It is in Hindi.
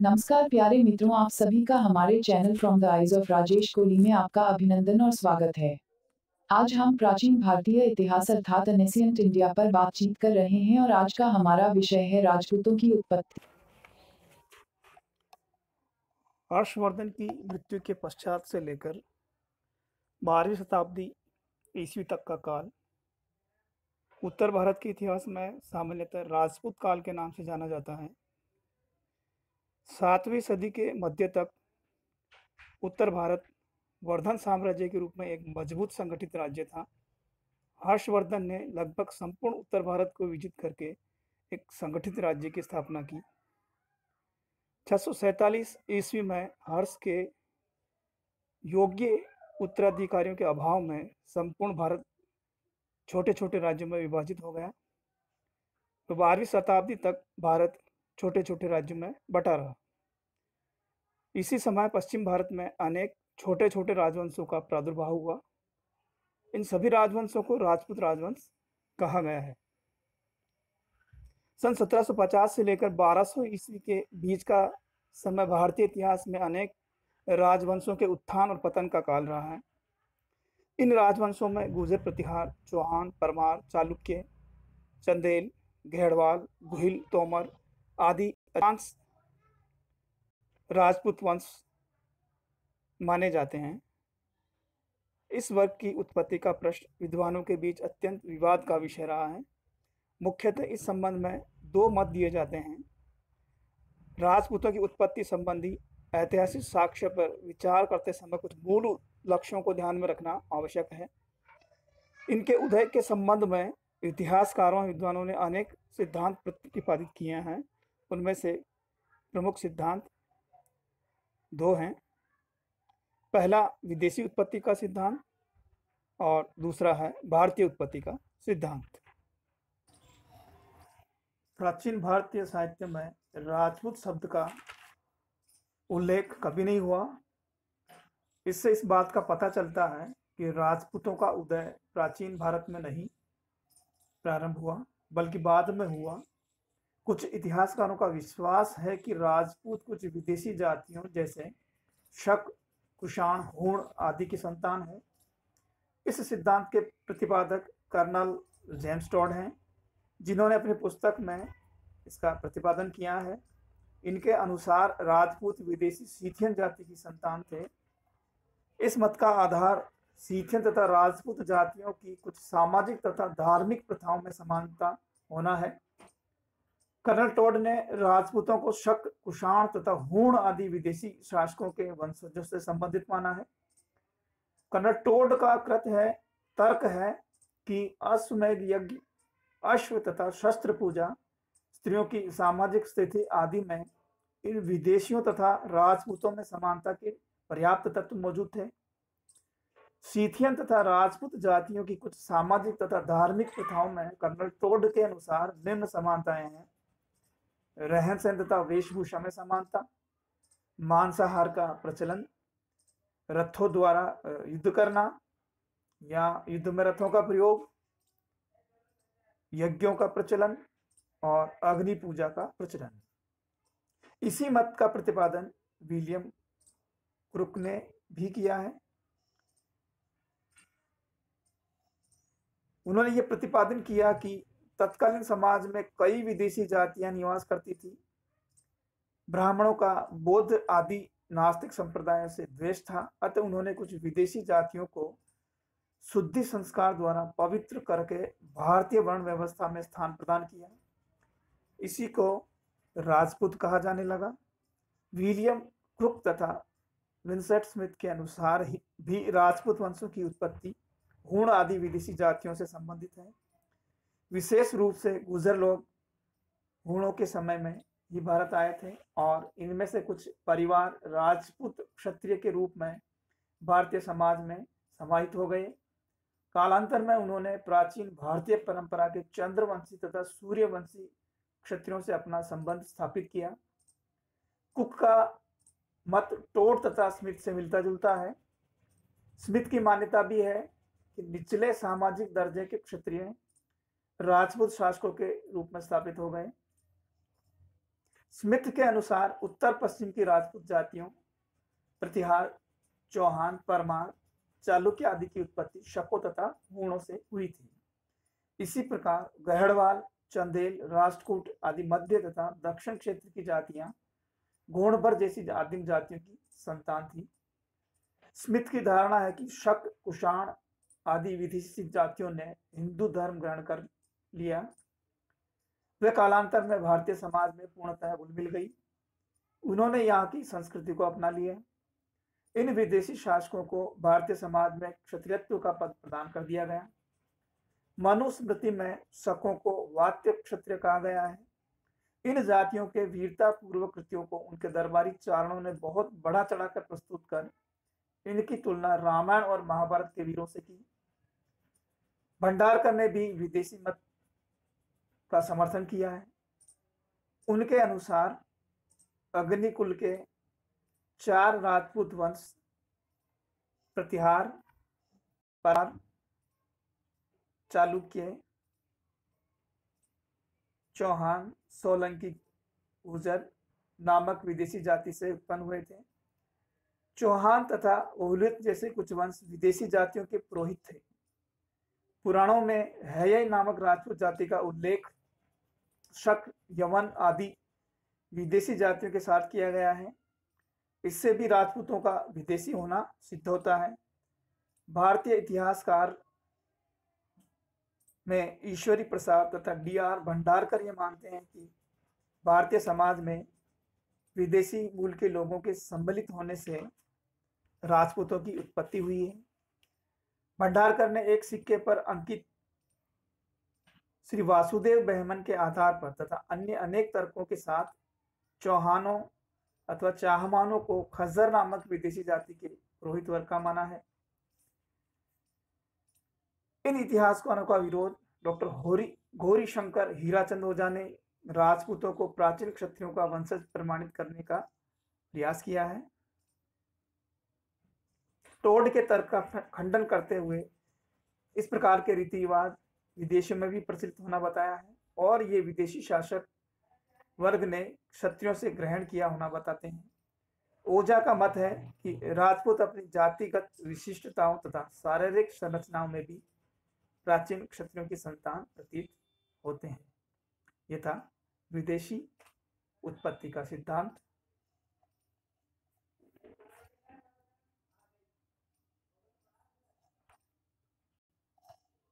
नमस्कार प्यारे मित्रों, आप सभी का हमारे channel from the eyes of Rajesh Kohli में आपका अभिनंदन और स्वागत है। आज हम प्राचीन भारतीय इतिहास अर्थात अनेसियंट इंडिया पर बातचीत कर रहे हैं और आज का हमारा विषय है राजपूतों की उत्पत्ति। हर्षवर्धन की मृत्यु के पश्चात से लेकर बारहवीं शताब्दी ईस्वी तक का काल, उत्तर भारत के इतिहास में सामान्यतः राजपूत काल के नाम से जाना जाता है। सातवीं सदी के मध्य तक उत्तर भारत वर्धन साम्राज्य के रूप में एक मज़बूत संगठित राज्य था। हर्षवर्धन ने लगभग संपूर्ण उत्तर भारत को विजित करके एक संगठित राज्य की स्थापना की। छह ईस्वी में हर्ष के योग्य उत्तराधिकारियों के अभाव में संपूर्ण भारत छोटे छोटे राज्यों में विभाजित हो गया। तो बारहवीं शताब्दी तक भारत छोटे छोटे राज्यों में बटा रहा। इसी समय पश्चिम भारत में अनेक छोटे छोटे राजवंशों का प्रादुर्भाव हुआ। इन सभी राजवंशों को राजपूत राजवंश कहा गया है। सन 1750 से लेकर 1200 ईस्वी के बीच का समय भारतीय इतिहास में अनेक राजवंशों के उत्थान और पतन का काल रहा है। इन राजवंशों में गुजर, प्रतिहार, चौहान, परमार, चालुक्य, चंदेल घेड़वाल गुहिल, तोमर आदि राजपूत वंश माने जाते हैं। इस वर्ग की उत्पत्ति का प्रश्न विद्वानों के बीच अत्यंत विवाद का विषय रहा है। मुख्यतः इस संबंध में दो मत दिए जाते हैं। राजपूतों की उत्पत्ति संबंधी ऐतिहासिक साक्ष्य पर विचार करते समय कुछ मूल लक्ष्यों को ध्यान में रखना आवश्यक है। इनके उदय के संबंध में इतिहासकारों विद्वानों ने अनेक सिद्धांत प्रतिपादित किए हैं। उनमें से प्रमुख सिद्धांत दो हैं। पहला विदेशी उत्पत्ति का सिद्धांत और दूसरा है भारतीय उत्पत्ति का सिद्धांत। प्राचीन भारतीय साहित्य में राजपूत शब्द का उल्लेख कभी नहीं हुआ। इससे इस बात का पता चलता है कि राजपूतों का उदय प्राचीन भारत में नहीं प्रारंभ हुआ, बल्कि बाद में हुआ। कुछ इतिहासकारों का विश्वास है कि राजपूत कुछ विदेशी जातियों जैसे शक, कुषाण हूण आदि की संतान है। इस सिद्धांत के प्रतिपादक कर्नल जेम्स टॉड हैं, जिन्होंने अपनी पुस्तक में इसका प्रतिपादन किया है। इनके अनुसार राजपूत विदेशी सीथियन जाति की संतान थे। इस मत का आधार सीथियन तथा राजपूत जातियों की कुछ सामाजिक तथा धार्मिक प्रथाओं में समानता होना है। कर्नल टोड ने राजपूतों को शक, कुषाण तथा हूण आदि विदेशी शासकों के वंशजों से संबंधित माना है। कर्नल टोड का कृत है, तर्क है कि अश्वमेघ यज्ञ, अश्व तथा शस्त्र पूजा, स्त्रियों की सामाजिक स्थिति आदि में इन विदेशियों तथा राजपूतों में समानता के पर्याप्त तत्व मौजूद थे। सीथियन तथा राजपूत जातियों की कुछ सामाजिक तथा धार्मिक प्रथाओं में कर्नल टोड के अनुसार निम्न समानताएँ हैं। रहन सहन तथा वेशभूषा में समानता, मांसाहार का प्रचलन, रथों द्वारा युद्ध करना या युद्ध में रथों का प्रयोग, यज्ञों का प्रचलन और अग्नि पूजा का प्रचलन। इसी मत का प्रतिपादन विलियम क्रुक ने भी किया है। उन्होंने ये प्रतिपादन किया कि तत्कालीन समाज में कई विदेशी जातियाँ निवास करती थी। ब्राह्मणों का बौद्ध आदि नास्तिक संप्रदायों से द्वेष था, अतः उन्होंने कुछ विदेशी जातियों को शुद्धि संस्कार द्वारा पवित्र करके भारतीय वर्ण व्यवस्था में स्थान प्रदान किया। इसी को राजपूत कहा जाने लगा। विलियम क्रुक तथा विंसेट स्मिथ के अनुसार ही भी राजपूत वंशों की उत्पत्ति, हूण आदि विदेशी जातियों से संबंधित है। विशेष रूप से गुजर लोग हूणों के समय में ही भारत आए थे और इनमें से कुछ परिवार राजपूत क्षत्रिय के रूप में भारतीय समाज में समाहित हो गए। कालांतर में उन्होंने प्राचीन भारतीय परंपरा के चंद्रवंशी तथा सूर्यवंशी क्षत्रियों से अपना संबंध स्थापित किया। कुक का मत टोट तथा स्मिथ से मिलता जुलता है। स्मिथ की मान्यता भी है कि निचले सामाजिक दर्जे के क्षत्रिय राजपूत शासकों के रूप में स्थापित हो गए। स्मिथ के अनुसार उत्तर पश्चिम की राजपूत जातियों, प्रतिहार, चौहान, परमार, चालुक्य आदि की उत्पत्ति शको तथा गुणों से हुई थी। इसी प्रकार गहड़वाल चंदेल राष्ट्रकूट आदि मध्य तथा दक्षिण क्षेत्र की जातियाँ गोणबर जैसी आदिम जातियों की संतान थी। स्मिथ की धारणा है कि शक, कुषाण आदि विधिषित जातियों ने हिंदू धर्म ग्रहण कर लिया। वे कालांतर में भारतीय समाज में पूर्णतः घुल मिल गई। उन्होंने यहाँ की संस्कृति को अपना लिया। इन विदेशी शासकों को भारतीय समाज में क्षत्रियत्व का पद प्रदान कर दिया गया। मनुस्मृति में शकों को वात्य क्षत्रिय कहा गया है। इन जातियों के वीरता पूर्व कृतियों को उनके दरबारी चारणों ने बहुत बड़ा चढ़ाकर प्रस्तुत कर इनकी तुलना रामायण और महाभारत के वीरों से की। भंडारकर ने भी विदेशी मत का समर्थन किया है। उनके अनुसार, अग्निकुल के चार राजपूत वंश प्रतिहार पर चालुक्य चौहान सोलंकी गुजर नामक विदेशी जाति से उत्पन्न हुए थे। चौहान तथा ओहलित जैसे कुछ वंश विदेशी जातियों के पुरोहित थे। पुराणों में हय नामक राजपूत जाति का उल्लेख शक यवन आदि विदेशी जातियों के साथ किया गया है। इससे भी राजपूतों का विदेशी होना सिद्ध होता है। भारतीय इतिहासकार में ईश्वरी प्रसाद तथा डी आर भंडारकर ये मानते हैं कि भारतीय समाज में विदेशी मूल के लोगों के सम्मिलित होने से राजपूतों की उत्पत्ति हुई है। भंडारकर ने एक सिक्के पर अंकित श्री वासुदेव बहमन के आधार पर तथा अन्य अनेक तर्कों के साथ चौहानों अथवा चाहमानों को खजर नामक विदेशी जाति के पुरोहित वर्ग का माना है। इन इतिहासकारों का विरोध डॉक्टर होरी घोरी शंकर हीराचंद ओझा ने राजपूतों को प्राचीन क्षत्रियों का वंशज प्रमाणित करने का प्रयास किया है। टोड के तर्क का खंडन करते हुए इस प्रकार के रीति रिवाज विदेशों में भी प्रचलित होना बताया है और ये विदेशी शासक वर्ग ने क्षत्रियों से ग्रहण किया होना बताते हैं। ओझा का मत है कि राजपूत अपनी जातिगत विशिष्टताओं तथा शारीरिक संरचनाओं में भी प्राचीन क्षत्रियों की संतान प्रतीत होते हैं। यह था विदेशी उत्पत्ति का सिद्धांत